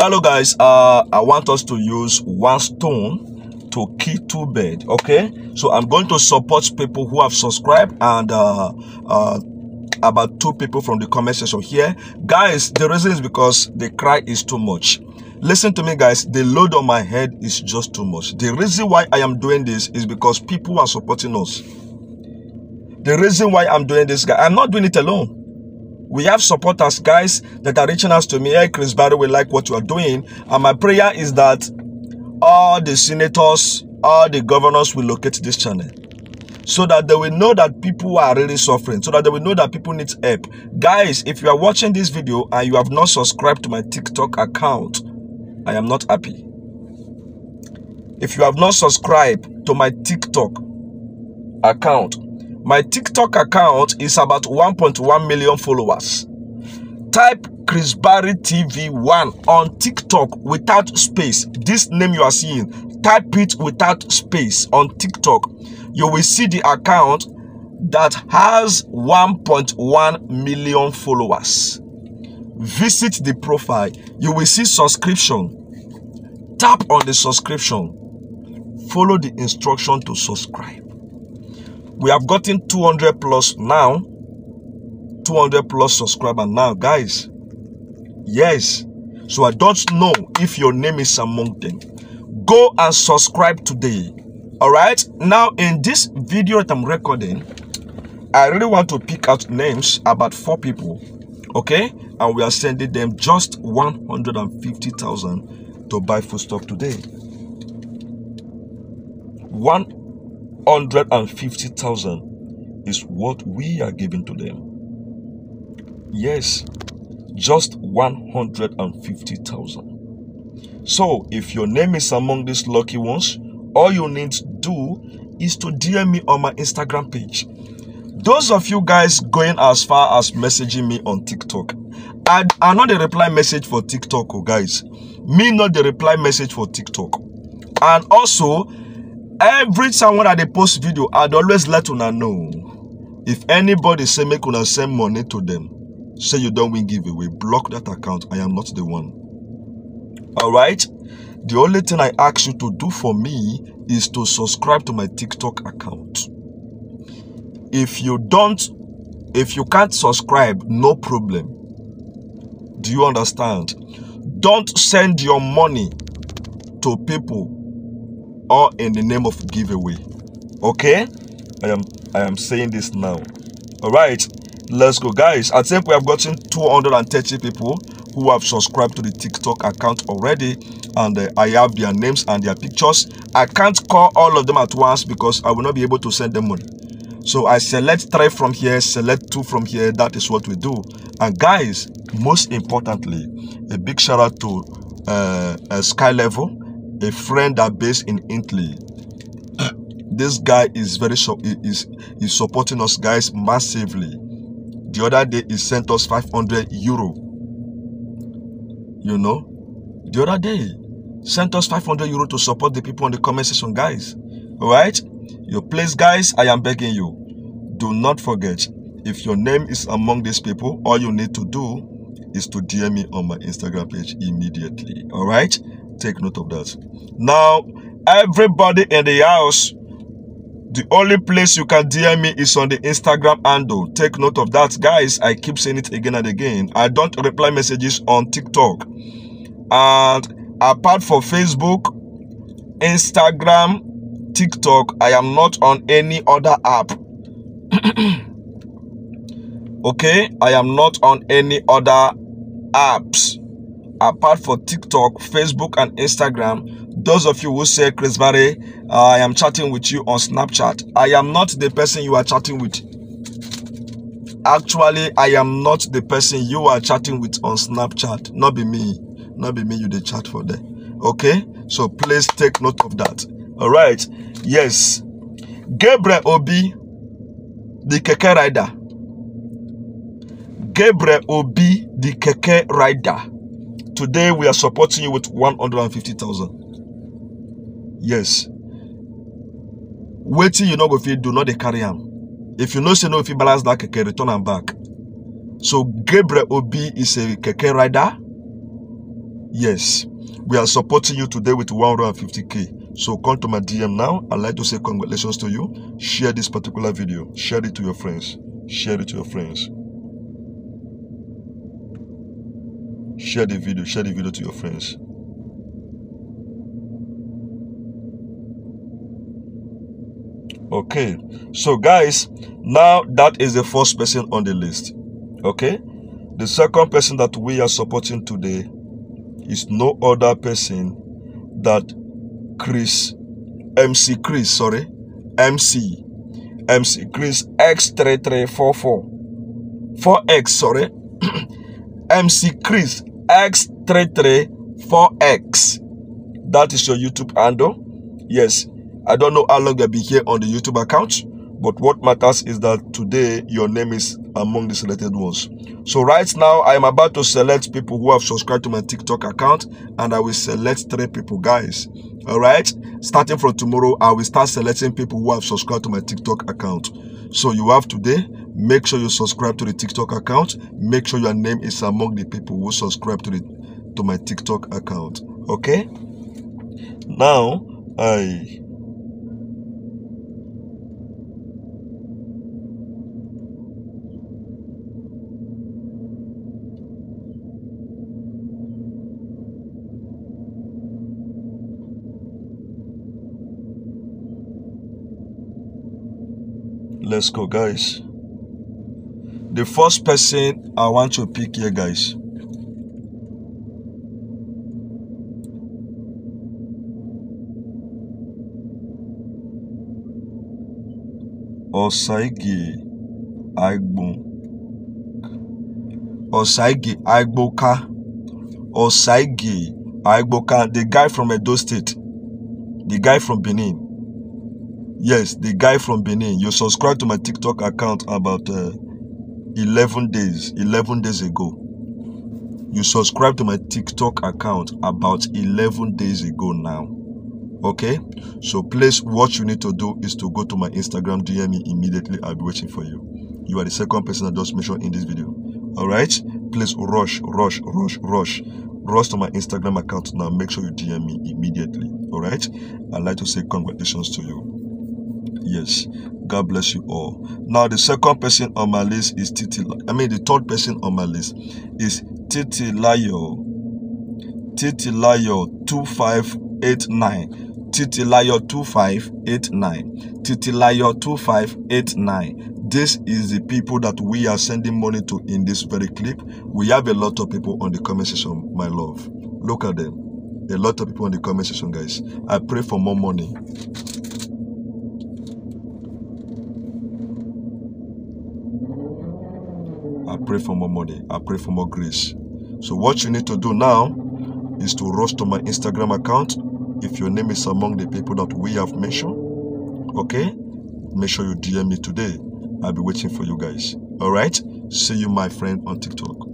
hello guys. Uh i want us to use one stone to kill two birds okay? So i'm going to support people who have subscribed and uh uh about two people from the comment section here. Guys the reason is because the cry is too much. Listen to me guys. The load on my head is just too much. The reason why i am doing this is because people are supporting us. The reason why i'm doing this guy i'm not doing it alone we have supporters guys that are reaching us to me. Hey chris barry we like what you are doing. And my prayer is that all the senators all the governors will locate this channel so that they will know that people are really suffering so that they will know that people need help. Guys if you are watching this video and you have not subscribed to my tiktok account i am not happy. If you have not subscribed to my tiktok account my TikTok account is about 1.1 million followers. Type Chris Barry TV 1 on TikTok without space. This name you are seeing, type it without space on TikTok. You will see the account that has 1.1 million followers. Visit the profile. You will see subscription. Tap on the subscription. Follow the instruction to subscribe we have gotten 200 plus now. 200 plus subscriber now guys. Yes. So i don't know if your name is among them. Go and subscribe today. All right now in this video that i'm recording i really want to pick out names about four people okay? And we are sending them just 150,000 to buy food stock today. One 150,000 is what we are giving to them. Yes, just 150,000. So, if your name is among these lucky ones, all you need to do is to DM me on my Instagram page. Those of you guys going as far as messaging me on TikTok, I, am not the reply message for TikTok, oh guys. Me not the reply message for TikTok. And also, every time when i post video i'd always let una know. If anybody say make una send money to them say you don win giveaway block that account i am not the one. All right the only thing i ask you to do for me is to subscribe to my tiktok account. If you don't if you can't subscribe no problem. Do you understand? Don't send your money to people or in the name of giveaway. Okay? I am I am saying this now. Alright, let's go. Guys, I think we have gotten 230 people who have subscribed to the TikTok account already and uh, I have their names and their pictures. I can't call all of them at once because I will not be able to send them money. So I select three from here, select two from here. That is what we do. And guys, most importantly, a big shout out to uh, uh, Sky Level a friend that based in Italy. this guy is very is is supporting us guys massively. The other day he sent us 500 euro. You know, the other day sent us 500 euro to support the people on the comment section, guys. All right, your place, guys. I am begging you. Do not forget if your name is among these people, all you need to do is to DM me on my Instagram page immediately. All right. Take note of that. Now, everybody in the house, the only place you can DM me is on the Instagram handle. Take note of that, guys. I keep saying it again and again. I don't reply messages on TikTok. And apart from Facebook, Instagram, TikTok, I am not on any other app. okay? I am not on any other apps apart for TikTok, Facebook, and Instagram, those of you who say, Chris Barry, uh, I am chatting with you on Snapchat. I am not the person you are chatting with. Actually, I am not the person you are chatting with on Snapchat. Not be me. Not be me you the chat for there. Okay? So please take note of that. Alright. Yes. Gabriel Obi, the keke rider. Gabriel Obi, the keke rider. Today we are supporting you with 150,000. Yes. Waiting you know if you do not carry him. If you know say no if you balance that keke, return and back. So Gabriel Obi is a keke rider. Yes, we are supporting you today with 150k. So come to my DM now. I'd like to say congratulations to you. Share this particular video. Share it to your friends. Share it to your friends. Share the video. Share the video to your friends. Okay, so guys, now that is the first person on the list. Okay, the second person that we are supporting today is no other person that Chris MC Chris, sorry, MC MC Chris X3344 4X, sorry, MC Chris X334X. That is your YouTube handle. Yes, I don't know how long you'll be here on the YouTube account, but what matters is that today your name is among the selected ones. So right now, I am about to select people who have subscribed to my TikTok account, and I will select three people, guys. All right, starting from tomorrow, I will start selecting people who have subscribed to my TikTok account. So you have today. Make sure you subscribe to the TikTok account. Make sure your name is among the people who subscribe to the to my TikTok account. Okay. Now I let's go guys. The first person i want to pick here guys. Osaigi Aigbon Osaigi Aigboka. Osaigi Aigboka the guy from Edo State. The guy from Benin Yes, the guy from Benin. You subscribed to my TikTok account about uh, 11 days, 11 days ago. You subscribed to my TikTok account about 11 days ago now. Okay? So please, what you need to do is to go to my Instagram, DM me immediately. I'll be waiting for you. You are the second person I just mentioned in this video. Alright? Please rush, rush, rush, rush. Rush to my Instagram account now. Make sure you DM me immediately. Alright? I'd like to say congratulations to you. Yes. God bless you all. Now, the second person on my list is Titi. I mean, the third person on my list is Titi Layo. Titi Layo 2589. Titi Layo 2589. Titi Layo 2589. This is the people that we are sending money to in this very clip. We have a lot of people on the comment section, my love. Look at them. A lot of people on the comment section, guys. I pray for more money. Pray for more money. I pray for more grace. So what you need to do now is to rush to my Instagram account. If your name is among the people that we have mentioned, okay? Make sure you DM me today. I'll be waiting for you guys. All right? See you, my friend, on TikTok.